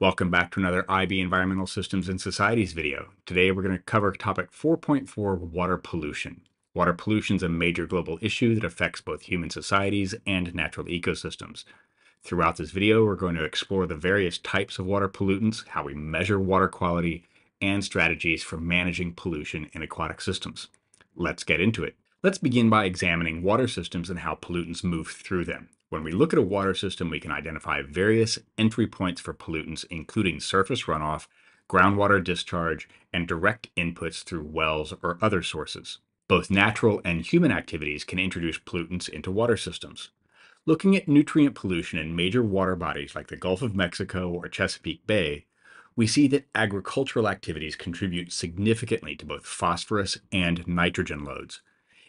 Welcome back to another IB Environmental Systems and Societies video. Today we're going to cover topic 4.4 water pollution. Water pollution is a major global issue that affects both human societies and natural ecosystems. Throughout this video, we're going to explore the various types of water pollutants, how we measure water quality, and strategies for managing pollution in aquatic systems. Let's get into it. Let's begin by examining water systems and how pollutants move through them. When we look at a water system, we can identify various entry points for pollutants, including surface runoff, groundwater discharge, and direct inputs through wells or other sources. Both natural and human activities can introduce pollutants into water systems. Looking at nutrient pollution in major water bodies like the Gulf of Mexico or Chesapeake Bay, we see that agricultural activities contribute significantly to both phosphorus and nitrogen loads.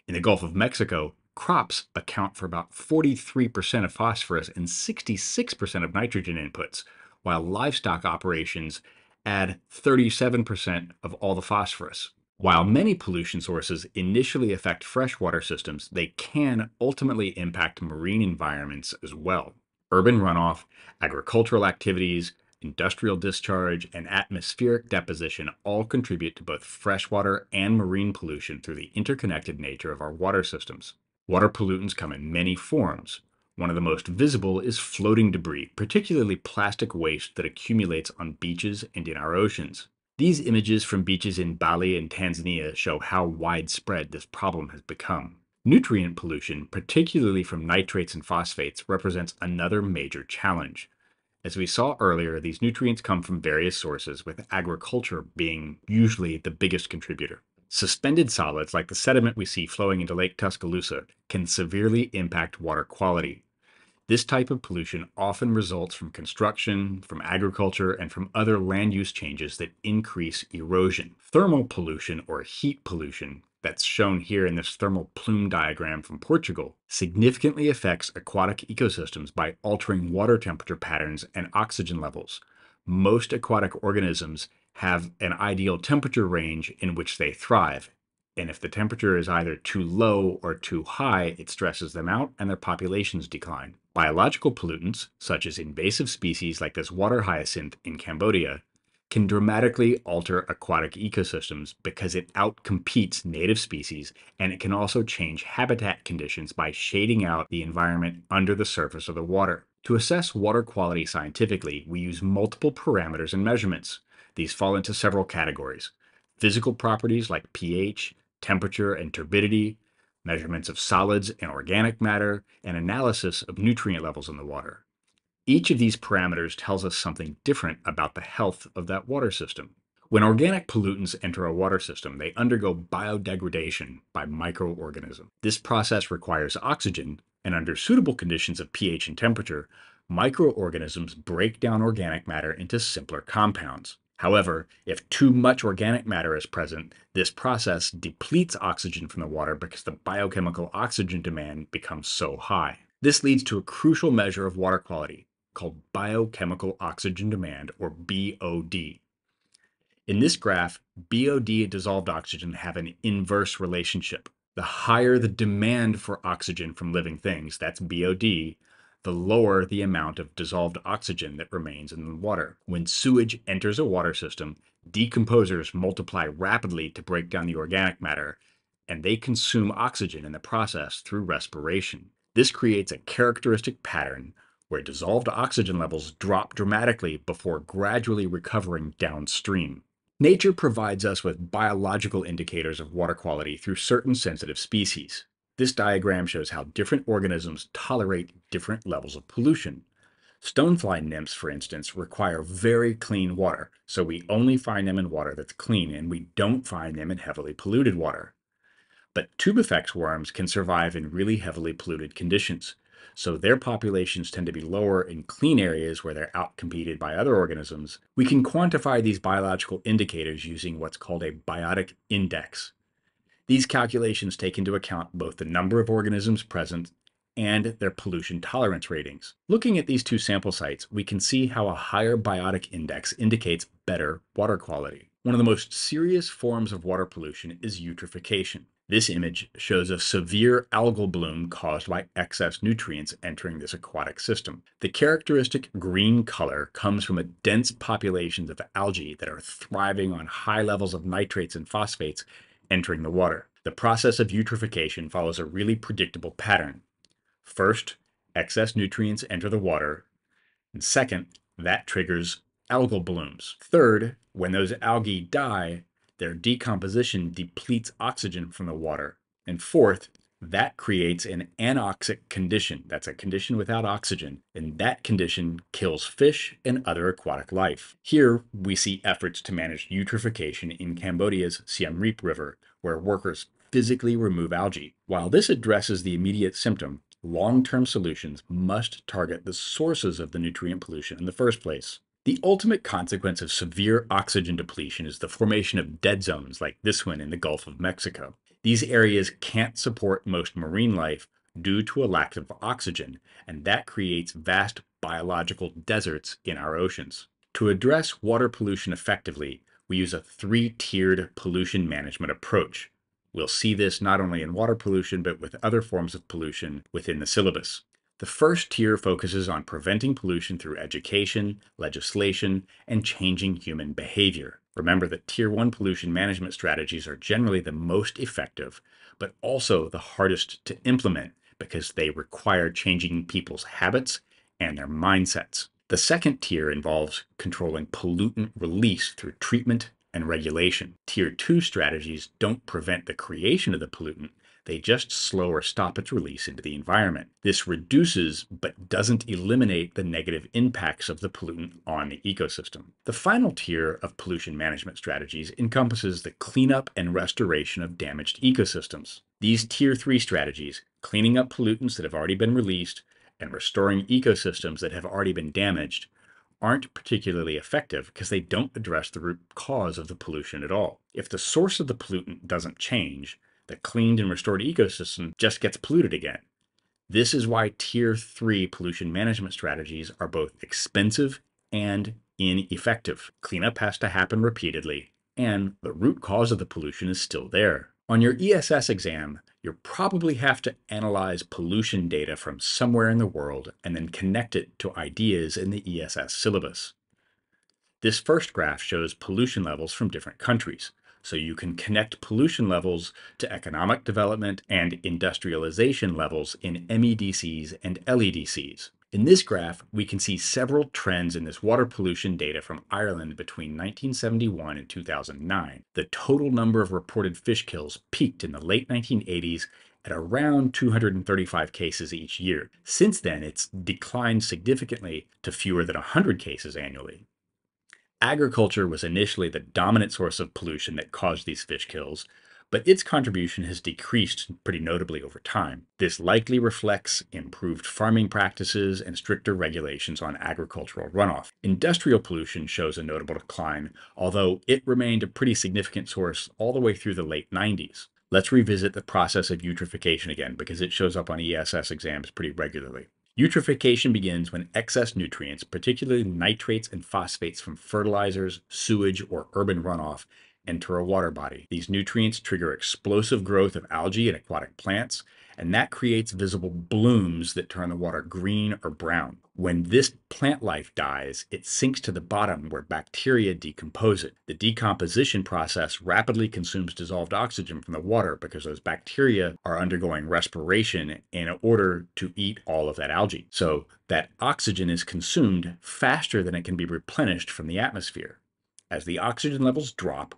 In the Gulf of Mexico, crops account for about 43% of phosphorus and 66% of nitrogen inputs, while livestock operations add 37% of all the phosphorus. While many pollution sources initially affect freshwater systems, they can ultimately impact marine environments as well. Urban runoff, agricultural activities, industrial discharge, and atmospheric deposition all contribute to both freshwater and marine pollution through the interconnected nature of our water systems. Water pollutants come in many forms. One of the most visible is floating debris, particularly plastic waste that accumulates on beaches and in our oceans. These images from beaches in Bali and Tanzania show how widespread this problem has become. Nutrient pollution, particularly from nitrates and phosphates, represents another major challenge. As we saw earlier, these nutrients come from various sources, with agriculture being usually the biggest contributor. Suspended solids, like the sediment we see flowing into Lake Tuscaloosa, can severely impact water quality. This type of pollution often results from construction, from agriculture, and from other land use changes that increase erosion. Thermal pollution or heat pollution, that's shown here in this thermal plume diagram from Portugal, significantly affects aquatic ecosystems by altering water temperature patterns and oxygen levels. Most aquatic organisms have an ideal temperature range in which they thrive. And if the temperature is either too low or too high, it stresses them out and their populations decline. Biological pollutants, such as invasive species like this water hyacinth in Cambodia, can dramatically alter aquatic ecosystems because it outcompetes native species and it can also change habitat conditions by shading out the environment under the surface of the water. To assess water quality scientifically, we use multiple parameters and measurements. These fall into several categories physical properties like pH, temperature, and turbidity, measurements of solids and organic matter, and analysis of nutrient levels in the water. Each of these parameters tells us something different about the health of that water system. When organic pollutants enter a water system, they undergo biodegradation by microorganisms. This process requires oxygen, and under suitable conditions of pH and temperature, microorganisms break down organic matter into simpler compounds. However, if too much organic matter is present, this process depletes oxygen from the water because the biochemical oxygen demand becomes so high. This leads to a crucial measure of water quality called biochemical oxygen demand, or BOD. In this graph, BOD and dissolved oxygen have an inverse relationship. The higher the demand for oxygen from living things, that's BOD, the lower the amount of dissolved oxygen that remains in the water. When sewage enters a water system, decomposers multiply rapidly to break down the organic matter, and they consume oxygen in the process through respiration. This creates a characteristic pattern where dissolved oxygen levels drop dramatically before gradually recovering downstream. Nature provides us with biological indicators of water quality through certain sensitive species. This diagram shows how different organisms tolerate different levels of pollution. Stonefly nymphs, for instance, require very clean water, so we only find them in water that's clean, and we don't find them in heavily polluted water. But tubifex worms can survive in really heavily polluted conditions, so their populations tend to be lower in clean areas where they're outcompeted by other organisms. We can quantify these biological indicators using what's called a biotic index. These calculations take into account both the number of organisms present and their pollution tolerance ratings. Looking at these two sample sites, we can see how a higher biotic index indicates better water quality. One of the most serious forms of water pollution is eutrophication. This image shows a severe algal bloom caused by excess nutrients entering this aquatic system. The characteristic green color comes from a dense population of algae that are thriving on high levels of nitrates and phosphates entering the water. The process of eutrophication follows a really predictable pattern. First, excess nutrients enter the water, and second, that triggers algal blooms. Third, when those algae die, their decomposition depletes oxygen from the water. And fourth, that creates an anoxic condition. That's a condition without oxygen, and that condition kills fish and other aquatic life. Here, we see efforts to manage eutrophication in Cambodia's Siem Reap River, where workers physically remove algae. While this addresses the immediate symptom, long-term solutions must target the sources of the nutrient pollution in the first place. The ultimate consequence of severe oxygen depletion is the formation of dead zones like this one in the Gulf of Mexico. These areas can't support most marine life due to a lack of oxygen, and that creates vast biological deserts in our oceans. To address water pollution effectively, we use a three-tiered pollution management approach. We'll see this not only in water pollution, but with other forms of pollution within the syllabus. The first tier focuses on preventing pollution through education, legislation, and changing human behavior. Remember that Tier 1 pollution management strategies are generally the most effective, but also the hardest to implement because they require changing people's habits and their mindsets. The second tier involves controlling pollutant release through treatment and regulation. Tier 2 strategies don't prevent the creation of the pollutant, they just slow or stop its release into the environment. This reduces but doesn't eliminate the negative impacts of the pollutant on the ecosystem. The final tier of pollution management strategies encompasses the cleanup and restoration of damaged ecosystems. These tier 3 strategies, cleaning up pollutants that have already been released and restoring ecosystems that have already been damaged, aren't particularly effective because they don't address the root cause of the pollution at all. If the source of the pollutant doesn't change, the cleaned and restored ecosystem just gets polluted again. This is why tier three pollution management strategies are both expensive and ineffective. Cleanup has to happen repeatedly, and the root cause of the pollution is still there. On your ESS exam, you'll probably have to analyze pollution data from somewhere in the world and then connect it to ideas in the ESS syllabus. This first graph shows pollution levels from different countries, so you can connect pollution levels to economic development and industrialization levels in MEDCs and LEDCs. In this graph, we can see several trends in this water pollution data from Ireland between 1971 and 2009. The total number of reported fish kills peaked in the late 1980s at around 235 cases each year. Since then, it's declined significantly to fewer than 100 cases annually. Agriculture was initially the dominant source of pollution that caused these fish kills, but its contribution has decreased pretty notably over time. This likely reflects improved farming practices and stricter regulations on agricultural runoff. Industrial pollution shows a notable decline, although it remained a pretty significant source all the way through the late 90s. Let's revisit the process of eutrophication again because it shows up on ESS exams pretty regularly. Eutrophication begins when excess nutrients, particularly nitrates and phosphates from fertilizers, sewage, or urban runoff, enter a water body. These nutrients trigger explosive growth of algae and aquatic plants, and that creates visible blooms that turn the water green or brown. When this plant life dies, it sinks to the bottom where bacteria decompose it. The decomposition process rapidly consumes dissolved oxygen from the water because those bacteria are undergoing respiration in order to eat all of that algae. So that oxygen is consumed faster than it can be replenished from the atmosphere. As the oxygen levels drop,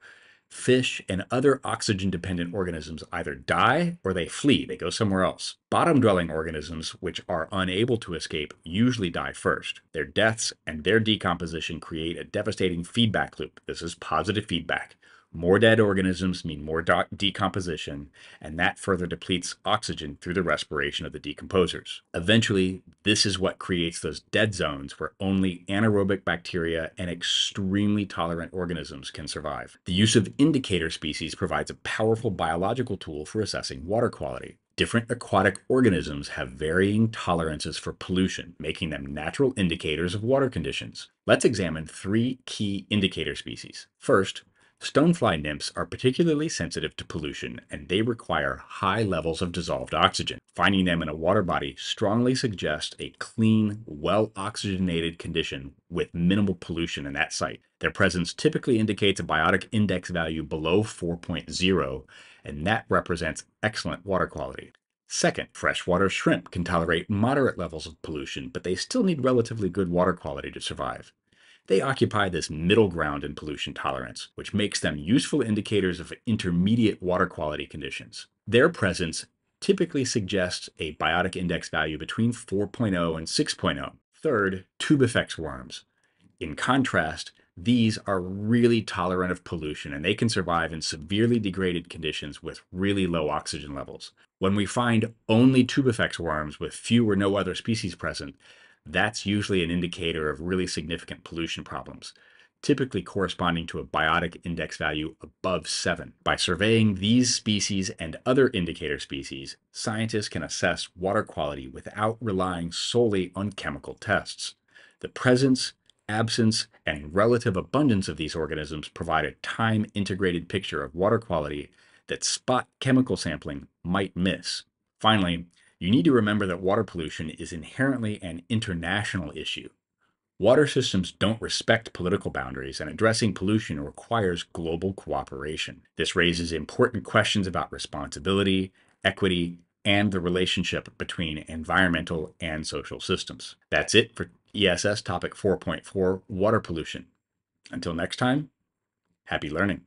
fish, and other oxygen dependent organisms either die or they flee, they go somewhere else. Bottom dwelling organisms, which are unable to escape, usually die first. Their deaths and their decomposition create a devastating feedback loop. This is positive feedback. More dead organisms mean more decomposition, and that further depletes oxygen through the respiration of the decomposers. Eventually, this is what creates those dead zones where only anaerobic bacteria and extremely tolerant organisms can survive. The use of indicator species provides a powerful biological tool for assessing water quality. Different aquatic organisms have varying tolerances for pollution, making them natural indicators of water conditions. Let's examine three key indicator species. First, Stonefly nymphs are particularly sensitive to pollution and they require high levels of dissolved oxygen. Finding them in a water body strongly suggests a clean, well oxygenated condition with minimal pollution in that site. Their presence typically indicates a biotic index value below 4.0, and that represents excellent water quality. Second, freshwater shrimp can tolerate moderate levels of pollution, but they still need relatively good water quality to survive. They occupy this middle ground in pollution tolerance, which makes them useful indicators of intermediate water quality conditions. Their presence typically suggests a biotic index value between 4.0 and 6.0. Third, tubifex worms. In contrast, these are really tolerant of pollution and they can survive in severely degraded conditions with really low oxygen levels. When we find only tubifex worms with few or no other species present, that's usually an indicator of really significant pollution problems, typically corresponding to a biotic index value above 7. By surveying these species and other indicator species, scientists can assess water quality without relying solely on chemical tests. The presence, absence, and relative abundance of these organisms provide a time integrated picture of water quality that spot chemical sampling might miss. Finally, you need to remember that water pollution is inherently an international issue. Water systems don't respect political boundaries, and addressing pollution requires global cooperation. This raises important questions about responsibility, equity, and the relationship between environmental and social systems. That's it for ESS topic 4.4 water pollution. Until next time, happy learning.